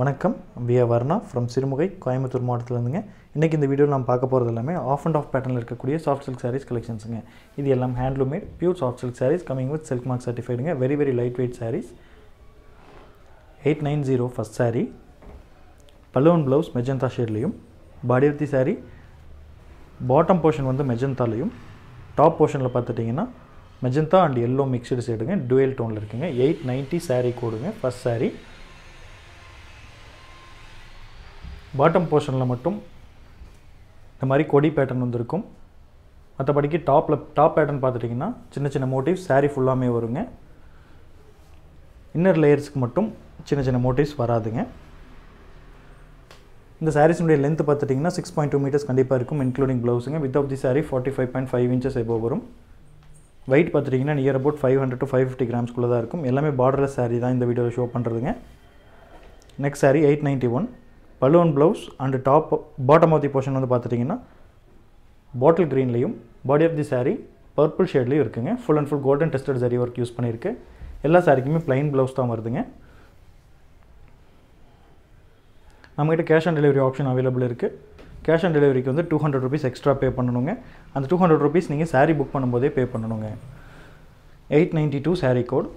வணக்கம். வியா வர்ணா ஃப்ரம் சிறுமுகை கோயம்புத்தூர் மாவட்டத்திலேருந்துங்க. இன்றைக்கி இந்த வீடியோவில் நம்ம பார்க்க போகிறது எல்லாமே ஆஃப் அண்ட் ஆஃப் பேட்டர்னில் இருக்கக்கூடிய சாஃப்ட் சில்க் சாரீஸ் கலெக்ஷன்ஸுங்க இது எல்லாம் handloom made pure soft silk saris coming with silk mark சர்டிஃபைடுங்க very very light weight saris eight nine zero first sari balloon blouse magenta ஷேட்லேயும் பாடிவர்த்தி சாரீ பாட்டம் போர்ஷன் வந்து மெஜந்தாலையும் டாப் போர்ஷனில் பார்த்துட்டிங்கன்னா மெஜந்தா அண்ட் எல்லோ மிக்சடு சேடுங்க dual டோனில் இருக்குங்க. Eight ninety sari கோடுங்க first sari bottom போர்ஷனில் மட்டும் இந்த மாதிரி கொடி பேட்டர்ன் வந்திருக்கும். மற்றபடிக்கு டாப்பில் டாப் பேட்டர்ன் பார்த்துட்டிங்கன்னா சின்ன சின்ன மோட்டிவ்ஸ் சாரீ ஃபுல்லாமே வருங்க. இன்னர் லேயர்ஸ்க்கு மட்டும் சின்ன சின்ன மோட்டிவ்ஸ் வராதுங்க. இந்த சாரீஸினுடைய லென்த் பார்த்துட்டிங்கன்னா சிக்ஸ் பாயிண்ட் டூ மீட்டர்ஸ் கண்டிப்பாக இருக்கும் including ப்ளவுஸுங்க width of the sari forty five point five inches above வரும். வெயிட் பார்த்துட்டிங்கன்னா near about five hundred to five fifty கிராம்ஸ்குள்ளே தான் இருக்கும். எல்லாமே பார்டர்லெஸ் சாரீ தான் இந்த வீடியோவில் ஷோ பண்ணுறதுங்க next sari eight ninety one balloon blouse and top bottom of the portion வந்து பார்த்துட்டிங்கன்னா பாட்டில் க்ரீன்லேயும் body of the sari purple ஷேட்லேயும் இருக்குங்க. Full and full golden tested zari work use பண்ணியிருக்கு. எல்லா சாரிக்குமே ப்ளைன் ப்ளவுஸ் தான் வருதுங்க. நம்மகிட்ட cash on delivery option available இருக்குது கேஷ் ஆன் டெலிவரிக்கு வந்து two hundred rupees extra pay பண்ணணுங்க. அந்த டூ ஹண்ட்ரட் ருபீஸ் நீங்கள் சாரீ புக் பண்ணும்போதே பே பண்ணணுங்க. Eight ninety two sari code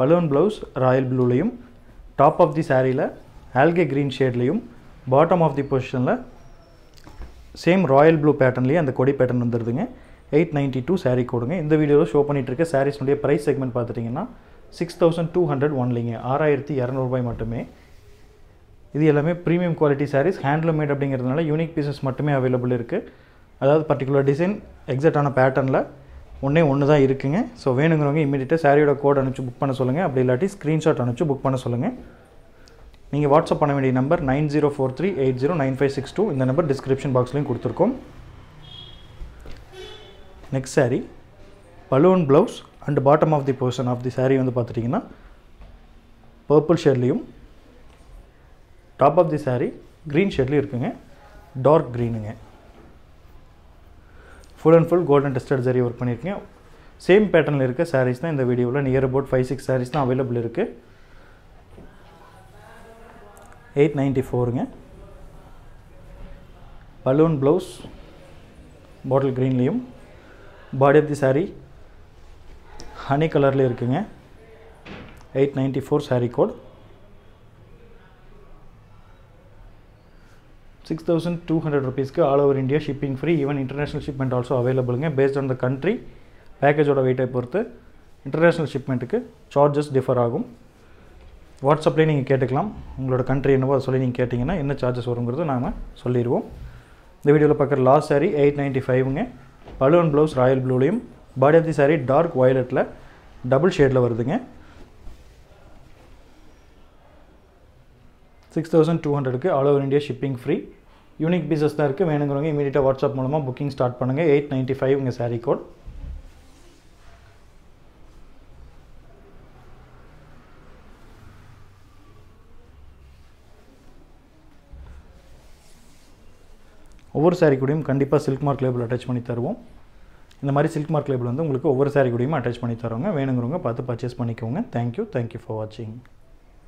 balloon blouse royal ப்ளூலையும் top of the சாரியில் ஆல்கே க்ரீன் ஷேட்லேயும் பாட்டம் ஆஃப் தி பொசிஷனில் சேம் ராயல் ப்ளூ பேட்டர்ன்லேயே அந்த கொடி பேட்டர்ன் வந்துடுதுங்க எயிட் நைன்ட்டி டூ சாரீ கொடுங்க. இந்த வீடியோவில் ஷோ பண்ணிகிட்டு இருக்க சாரீஸ்னுடைய ப்ரைஸ் செக்மெண்ட் பார்த்துட்டிங்கன்னா சிக்ஸ் தௌசண்ட் டூ ஹண்ட்ரட் ஒன்லிங்க ஆறாயிரத்தி இரநூறுபாய் மட்டுமே. இது எல்லாமே premium quality saris handloom made அப்படிங்கிறதுனால யூனிக் பீசஸ் மட்டுமே அவைலபிள் இருக்குது அதாவது பர்டிகுலர் டிசைன் எக்ஸாக்டான பேட்டர்னில் ஒன்றே ஒன்று தான் இருக்குங்க. ஸோ வேணுங்கிறவங்க இமீடியட்டாக சாரியோட கோட் அனுப்பிச்சு புக் பண்ண சொல்லுங்கள் அப்படி இல்லாட்டி ஸ்க்ரீன்ஷாட் அனுப்பிச்சு புக் பண்ண சொல்லுங்கள் நீங்கள் வாட்ஸ்அப் பண்ண வேண்டிய number nine zero four three eight zero nine five six two. இந்த நம்பர் டிஸ்கிரிப்ஷன் பாக்ஸ்லையும் கொடுத்துருக்கோம். Next sari balloon blouse and bottom of the portion of the sari வந்து பார்த்துட்டிங்கன்னா purple ஷேட்லேயும் top of the sari green ஷேட்லேயும் இருக்குங்க. Dark க்ரீனுங்க full and full golden tested zari work பண்ணியிருக்கேன் same பேட்டர்னில் இருக்க சாரீஸ் தான் இந்த வீடியோவில் near about five six saris தான் அவைலபிள் இருக்குது eight ninety ஃபோருங்க. Balloon blouse bottle க்ரீன்லேயும். Body of the sari honey கலர்லேயும் இருக்குங்க. Eight ninety four sari code six thousand two hundred ருபீஸ்க்கு all over India shipping free even international shipment also அவைலபிளுங்க based on the country பேக்கேஜோட வெயிட்டை பொறுத்து international ஷிப்மெண்ட்டுக்கு charges differ ஆகும். வாட்ஸ்அப்லேயே நீங்கள் கேட்டுக்கலாம். உங்களோட கண்ட்ரி என்னவோ அதை சொல்லி நீங்கள் கேட்டிங்கன்னா என்ன சார்ஜஸ் வருங்கிறது நாம் சொல்லிடுவோம். இந்த வீடியோவில் பார்க்குற லாஸ்ட் சாரீ எயிட் நைன்ட்டி ஃபைவ்ங்க balloon blouse royal ப்ளூலையும் body of the sari dark வயலட்டில் double ஷேடில் வருதுங்க. சிக்ஸ் தௌசண்ட் டூ ஹண்ட்ரடுக்கு all over India shipping free unique pieces தான் இருக்குது வேணுங்கிறவங்க இமீடியட்டாக வாட்ஸ்அப் மூலமாக புக்கிங் ஸ்டார்ட் பண்ணுங்கள் எயிட் நைன்ட்டி ஃபைவ் உங்கள் சாரீ கோட் ஒவ்வொரு சாரீ கூடயும் கண்டிப்பாக சில்க் மார்க் லேபிள் அட்டாச் பண்ணி தருவோம். இந்த மாதிரி சில்க் மார்க் லேபிள் வந்து உங்களுக்கு ஒவ்வொரு சாரீ கூடயும் அட்டாச் பண்ணி தருவாங்க. வேணுங்கிறவங்க பார்த்து பர்ச்சேஸ் பண்ணிக்கோங்க. தேங்க்யூ தேங்க்யூ ஃபார் வாட்சிங்